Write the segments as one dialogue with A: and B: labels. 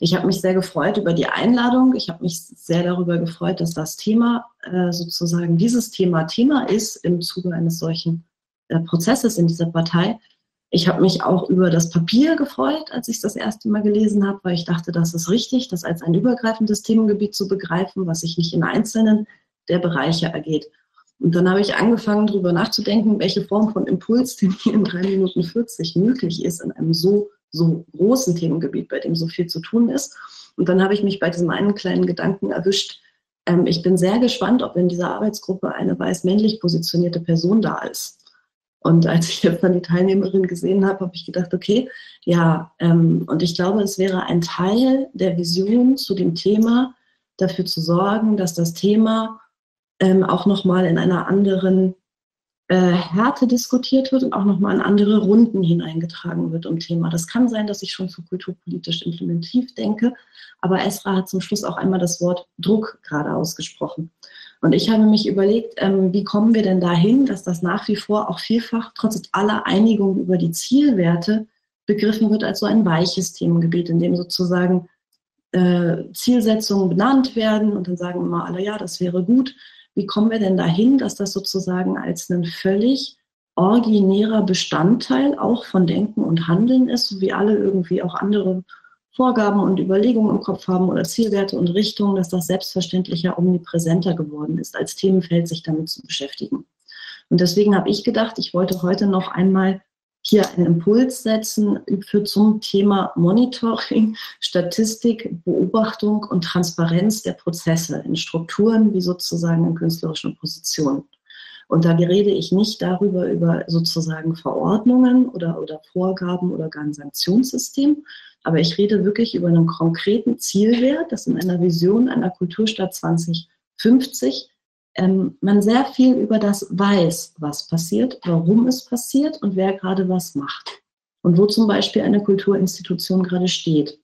A: Ich habe mich sehr gefreut über die Einladung. Ich habe mich sehr darüber gefreut, dass das Thema äh, sozusagen dieses Thema Thema ist im Zuge eines solchen äh, Prozesses in dieser Partei. Ich habe mich auch über das Papier gefreut, als ich es das erste Mal gelesen habe, weil ich dachte, das ist richtig, das als ein übergreifendes Themengebiet zu begreifen, was sich nicht in einzelnen der Bereiche ergeht. Und dann habe ich angefangen, darüber nachzudenken, welche Form von Impuls denn hier in drei Minuten 40 möglich ist in einem so so großen Themengebiet, bei dem so viel zu tun ist. Und dann habe ich mich bei diesem einen kleinen Gedanken erwischt. Ähm, ich bin sehr gespannt, ob in dieser Arbeitsgruppe eine weiß-männlich positionierte Person da ist. Und als ich jetzt dann die Teilnehmerin gesehen habe, habe ich gedacht, okay, ja, ähm, und ich glaube, es wäre ein Teil der Vision zu dem Thema, dafür zu sorgen, dass das Thema ähm, auch nochmal in einer anderen äh, Härte diskutiert wird und auch nochmal in andere Runden hineingetragen wird um Thema. Das kann sein, dass ich schon zu kulturpolitisch implementativ denke, aber Esra hat zum Schluss auch einmal das Wort Druck gerade ausgesprochen. Und ich habe mich überlegt, ähm, wie kommen wir denn dahin, dass das nach wie vor auch vielfach trotz aller Einigung über die Zielwerte begriffen wird als so ein weiches Themengebiet, in dem sozusagen äh, Zielsetzungen benannt werden und dann sagen immer alle, ja, das wäre gut wie kommen wir denn dahin, dass das sozusagen als ein völlig originärer Bestandteil auch von Denken und Handeln ist, so wie alle irgendwie auch andere Vorgaben und Überlegungen im Kopf haben oder Zielwerte und Richtungen, dass das selbstverständlicher omnipräsenter geworden ist, als Themenfeld sich damit zu beschäftigen. Und deswegen habe ich gedacht, ich wollte heute noch einmal hier einen Impuls setzen für zum Thema Monitoring, Statistik, Beobachtung und Transparenz der Prozesse in Strukturen wie sozusagen in künstlerischen Positionen. Und da rede ich nicht darüber, über sozusagen Verordnungen oder, oder Vorgaben oder gar ein Sanktionssystem, aber ich rede wirklich über einen konkreten Zielwert, das in einer Vision einer Kulturstadt 2050 ähm, man sehr viel über das weiß, was passiert, warum es passiert und wer gerade was macht. Und wo zum Beispiel eine Kulturinstitution gerade steht.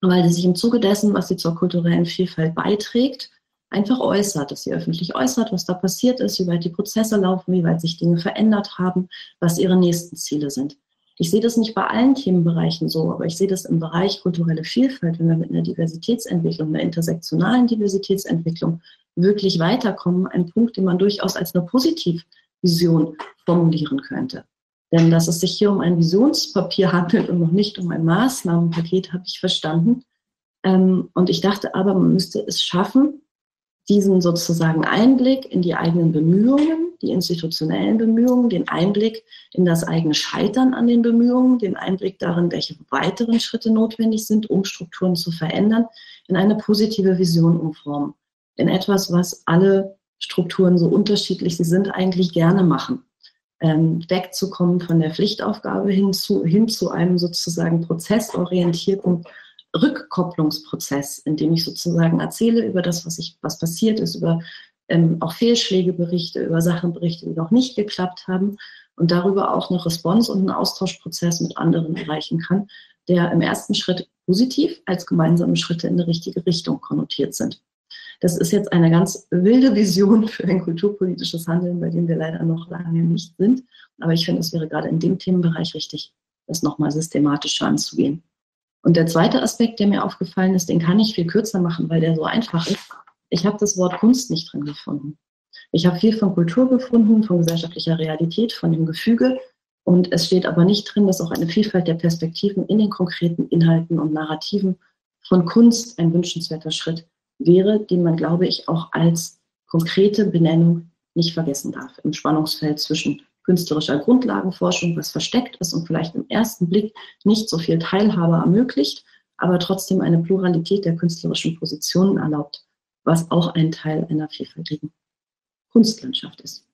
A: Weil sie sich im Zuge dessen, was sie zur kulturellen Vielfalt beiträgt, einfach äußert, dass sie öffentlich äußert, was da passiert ist, wie weit die Prozesse laufen, wie weit sich Dinge verändert haben, was ihre nächsten Ziele sind. Ich sehe das nicht bei allen Themenbereichen so, aber ich sehe das im Bereich kulturelle Vielfalt, wenn wir mit einer Diversitätsentwicklung, einer intersektionalen Diversitätsentwicklung wirklich weiterkommen, ein Punkt, den man durchaus als eine Positivvision formulieren könnte. Denn dass es sich hier um ein Visionspapier handelt und noch nicht um ein Maßnahmenpaket, habe ich verstanden. Ähm, und ich dachte aber, man müsste es schaffen, diesen sozusagen Einblick in die eigenen Bemühungen, die institutionellen Bemühungen, den Einblick in das eigene Scheitern an den Bemühungen, den Einblick darin, welche weiteren Schritte notwendig sind, um Strukturen zu verändern, in eine positive Vision umformen in etwas, was alle Strukturen so unterschiedlich sie sind, eigentlich gerne machen. Ähm, wegzukommen von der Pflichtaufgabe hin zu, hin zu einem sozusagen prozessorientierten Rückkopplungsprozess, in dem ich sozusagen erzähle über das, was, ich, was passiert ist, über ähm, auch Fehlschläge berichte, über Sachen berichte, die noch nicht geklappt haben und darüber auch eine Response und einen Austauschprozess mit anderen erreichen kann, der im ersten Schritt positiv als gemeinsame Schritte in die richtige Richtung konnotiert sind. Das ist jetzt eine ganz wilde Vision für ein kulturpolitisches Handeln, bei dem wir leider noch lange nicht sind. Aber ich finde, es wäre gerade in dem Themenbereich richtig, das nochmal systematischer anzugehen. Und der zweite Aspekt, der mir aufgefallen ist, den kann ich viel kürzer machen, weil der so einfach ist. Ich habe das Wort Kunst nicht drin gefunden. Ich habe viel von Kultur gefunden, von gesellschaftlicher Realität, von dem Gefüge. Und es steht aber nicht drin, dass auch eine Vielfalt der Perspektiven in den konkreten Inhalten und Narrativen von Kunst ein wünschenswerter Schritt wäre, den man, glaube ich, auch als konkrete Benennung nicht vergessen darf. Im Spannungsfeld zwischen künstlerischer Grundlagenforschung, was versteckt ist und vielleicht im ersten Blick nicht so viel Teilhabe ermöglicht, aber trotzdem eine Pluralität der künstlerischen Positionen erlaubt, was auch ein Teil einer vielfältigen Kunstlandschaft ist.